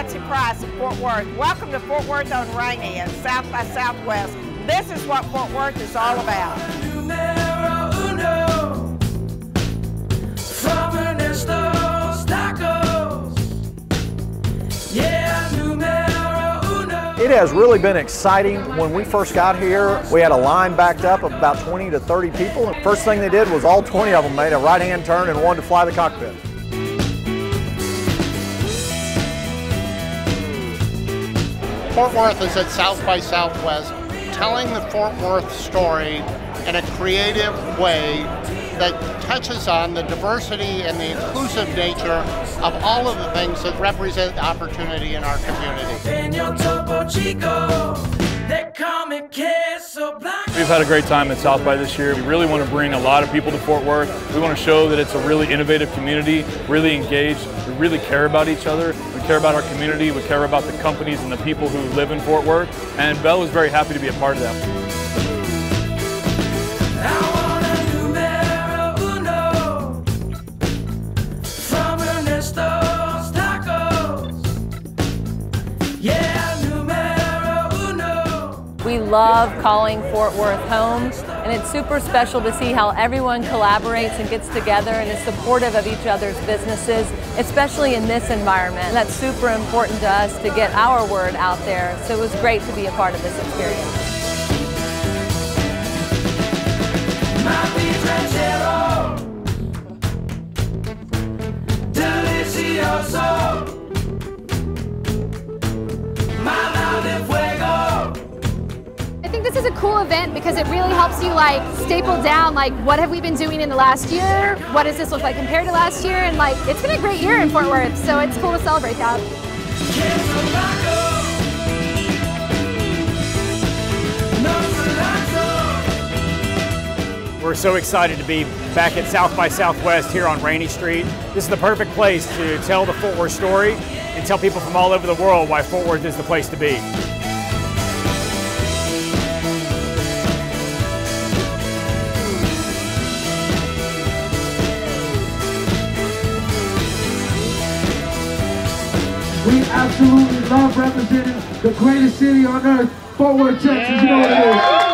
Betsy Price in Fort Worth. Welcome to Fort Worth on Rainey at South by Southwest. This is what Fort Worth is all about. It has really been exciting. When we first got here, we had a line backed up of about 20 to 30 people. And first thing they did was all 20 of them made a right-hand turn and wanted to fly the cockpit. Fort Worth is at South by Southwest, telling the Fort Worth story in a creative way that touches on the diversity and the inclusive nature of all of the things that represent opportunity in our community. We've had a great time at South by this year. We really want to bring a lot of people to Fort Worth. We want to show that it's a really innovative community, really engaged. We really care about each other. We care about our community. We care about the companies and the people who live in Fort Worth. And Bell was very happy to be a part of that. We love calling Fort Worth home, and it's super special to see how everyone collaborates and gets together and is supportive of each other's businesses, especially in this environment. That's super important to us to get our word out there, so it was great to be a part of this experience. I is a cool event because it really helps you like staple down like what have we been doing in the last year? What does this look like compared to last year? And like it's been a great year in Fort Worth, so it's cool to celebrate that. We're so excited to be back at South by Southwest here on Rainey Street. This is the perfect place to tell the Fort Worth story and tell people from all over the world why Fort Worth is the place to be. We absolutely love representing the greatest city on earth, Fort Worth, Texas. You know what it is.